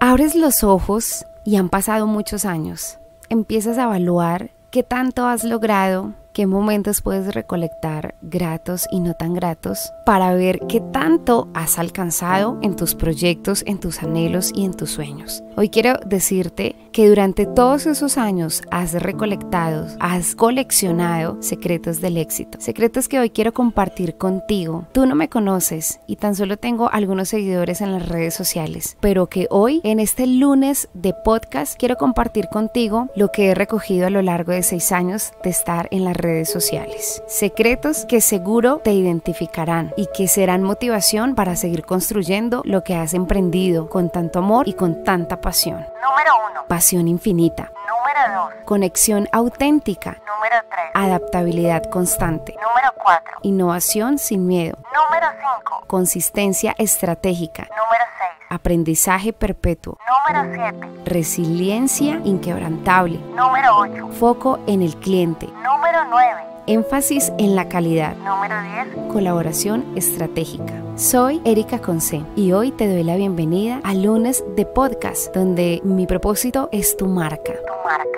Abres los ojos y han pasado muchos años. Empiezas a evaluar qué tanto has logrado, qué momentos puedes recolectar gratos y no tan gratos para ver qué tanto has alcanzado en tus proyectos, en tus anhelos y en tus sueños. Hoy quiero decirte que durante todos esos años has recolectado, has coleccionado secretos del éxito, secretos que hoy quiero compartir contigo. Tú no me conoces y tan solo tengo algunos seguidores en las redes sociales, pero que hoy en este lunes de podcast quiero compartir contigo lo que he recogido a lo largo de seis años de estar en las redes redes sociales. Secretos que seguro te identificarán y que serán motivación para seguir construyendo lo que has emprendido con tanto amor y con tanta pasión. Número 1. Pasión infinita. Número 2. Conexión auténtica. Número 3. Adaptabilidad constante. Número 4. Innovación sin miedo. Número 5. Consistencia estratégica. Número 6. Aprendizaje perpetuo. Número 7. Resiliencia inquebrantable. Número 8. Foco en el cliente. Número 9. Énfasis en la calidad. Número 10. Colaboración estratégica. Soy Erika Conce y hoy te doy la bienvenida a lunes de podcast donde mi propósito es tu marca. Tu marca.